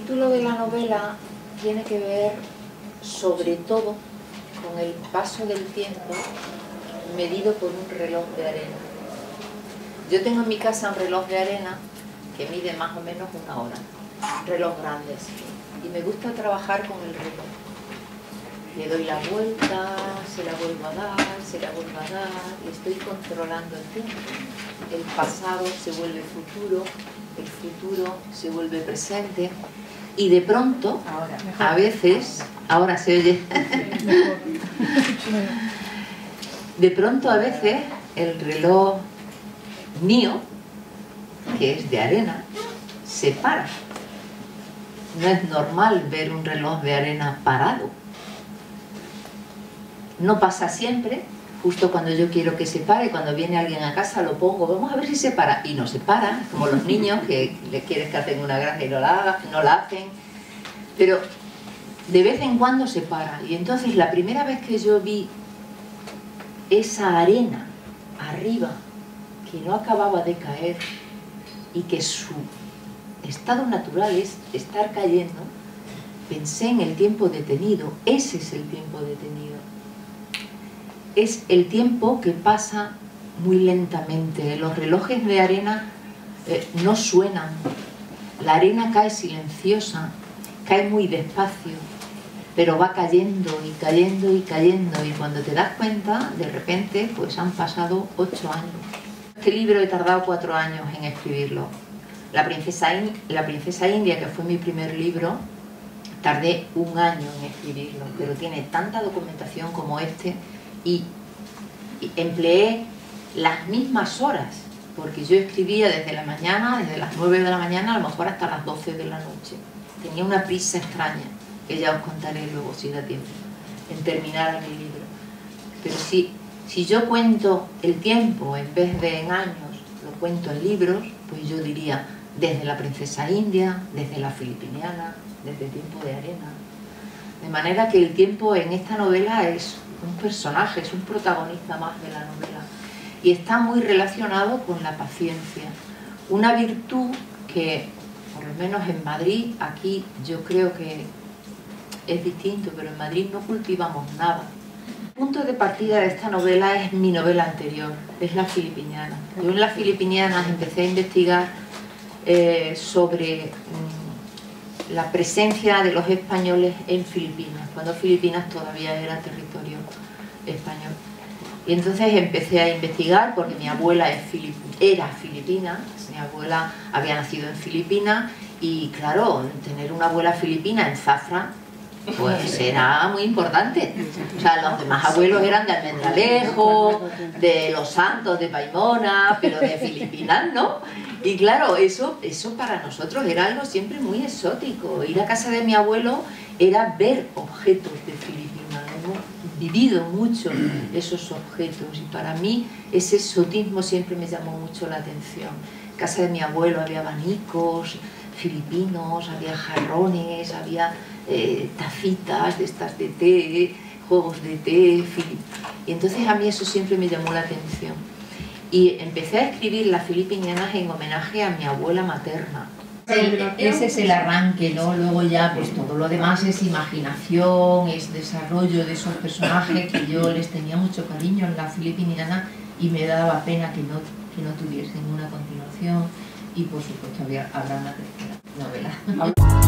título de la novela tiene que ver sobre todo con el paso del tiempo medido por un reloj de arena. Yo tengo en mi casa un reloj de arena que mide más o menos una hora, reloj grande y me gusta trabajar con el reloj. Le doy la vuelta, se la vuelvo a dar, se la vuelvo a dar y estoy controlando el tiempo. El pasado se vuelve futuro, el futuro se vuelve presente y de pronto, a veces, ahora se oye, de pronto a veces el reloj mío, que es de arena, se para. No es normal ver un reloj de arena parado. No pasa siempre, justo cuando yo quiero que se pare, cuando viene alguien a casa lo pongo, vamos a ver si se para, y no se para, como los niños que les quieres que hacen una granja y no la, no la hacen, pero de vez en cuando se para. Y entonces la primera vez que yo vi esa arena arriba, que no acababa de caer, y que su estado natural es estar cayendo, pensé en el tiempo detenido, ese es el tiempo detenido. Es el tiempo que pasa muy lentamente. Los relojes de arena eh, no suenan, la arena cae silenciosa, cae muy despacio, pero va cayendo y cayendo y cayendo y cuando te das cuenta, de repente, pues han pasado ocho años. Este libro he tardado cuatro años en escribirlo. La princesa, la princesa India, que fue mi primer libro, tardé un año en escribirlo, pero tiene tanta documentación como este y, empleé las mismas horas, porque yo escribía desde la mañana, desde las 9 de la mañana, a lo mejor hasta las 12 de la noche tenía una prisa extraña, que ya os contaré luego si da tiempo, en terminar mi libro. Pero si, si yo cuento el tiempo en vez de en años, lo cuento en libros, pues yo diría desde la princesa india, desde la filipiniana, desde tiempo de arena. De manera que el tiempo en esta novela es un personaje, es un protagonista más de la novela. Y está muy relacionado con la paciencia, una virtud que por lo menos en Madrid, aquí yo creo que es distinto, pero en Madrid no cultivamos nada. El punto de partida de esta novela es mi novela anterior, es La Filipiniana. Yo en La Filipiniana empecé a investigar eh, sobre la presencia de los españoles en Filipinas, cuando Filipinas todavía era territorio español. Y entonces empecé a investigar porque mi abuela era filipina, mi abuela había nacido en Filipinas y claro, tener una abuela filipina en Zafra pues era muy importante. O sea, los demás abuelos eran de Almendralejo, de Los Santos, de Paimona, pero de Filipinas, ¿no? Y claro, eso, eso para nosotros era algo siempre muy exótico. Ir a casa de mi abuelo era ver objetos de Filipinas. Hemos vivido mucho esos objetos y para mí ese exotismo siempre me llamó mucho la atención. En casa de mi abuelo había abanicos filipinos, había jarrones, había eh, tacitas de estas de té, juegos de té, y entonces a mí eso siempre me llamó la atención. Y empecé a escribir las filipinianas en homenaje a mi abuela materna. ese es el arranque, ¿no? Luego ya pues todo lo demás es imaginación, es desarrollo de esos personajes que yo les tenía mucho cariño en la filipiniana y me daba pena que no, que no tuviesen una continuación y por supuesto habrá una tercera novela.